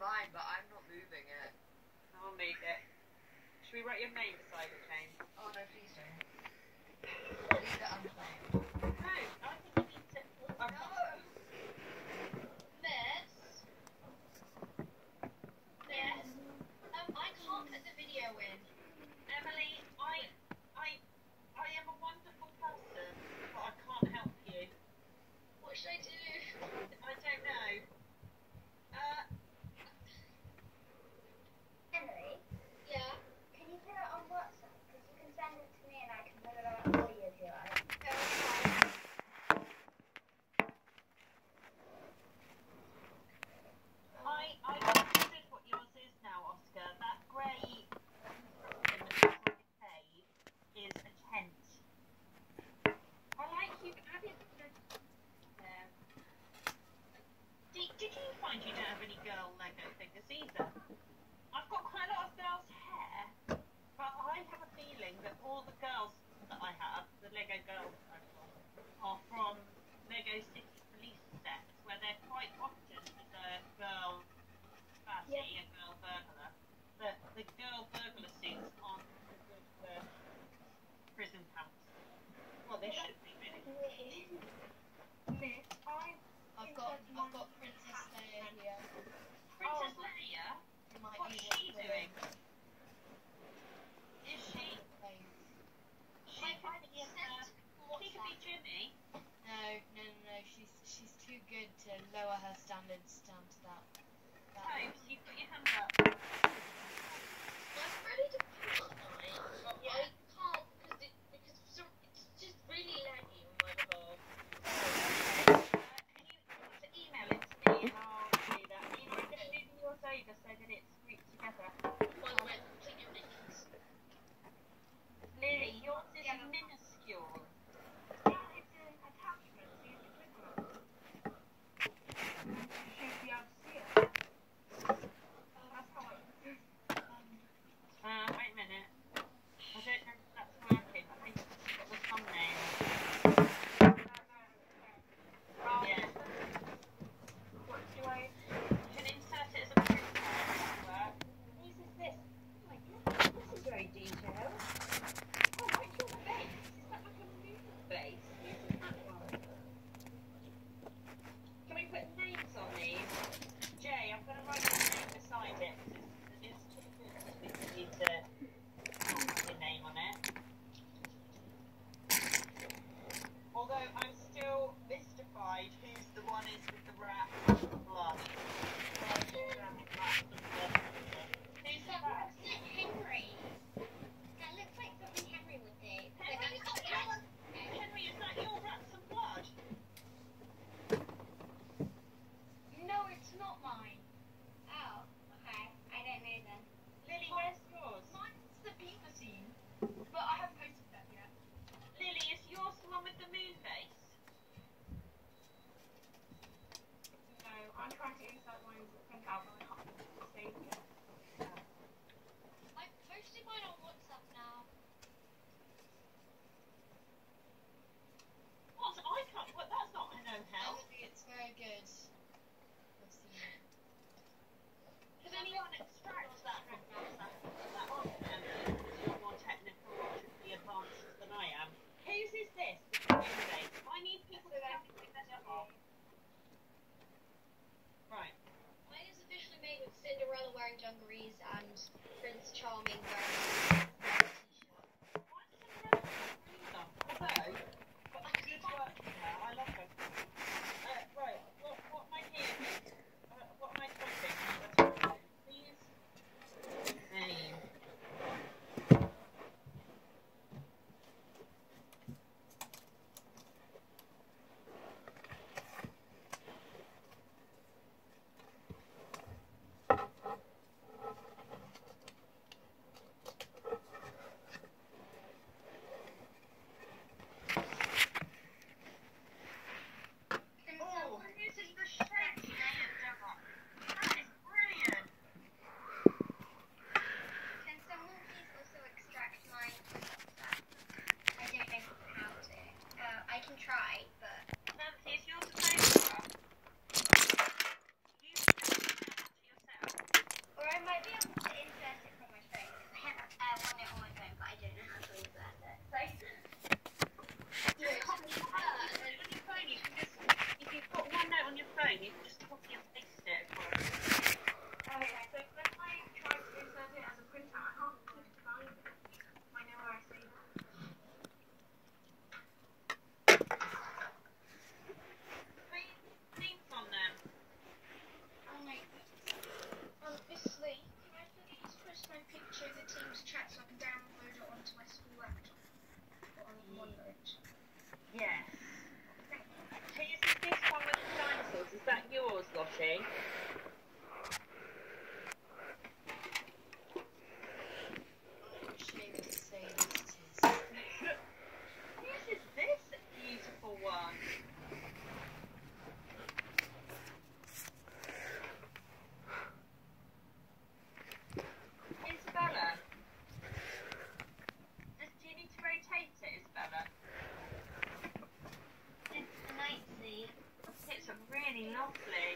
mine, but I'm not moving it. I'll move it. Should we write your name beside it, Jane? Oh no, please don't. Leave it unclaimed. No, I think think I go. Oh, Bye. wrap. contract is that one from Goblin Hall. Thank you. Dungarees and Prince Charming wearing Yes. Is this one with the dinosaurs? Is that yours, Lottie? I'm ashamed to say this is. Whose is this beautiful one? Isabella? Does, do you need to rotate it, Isabella? It's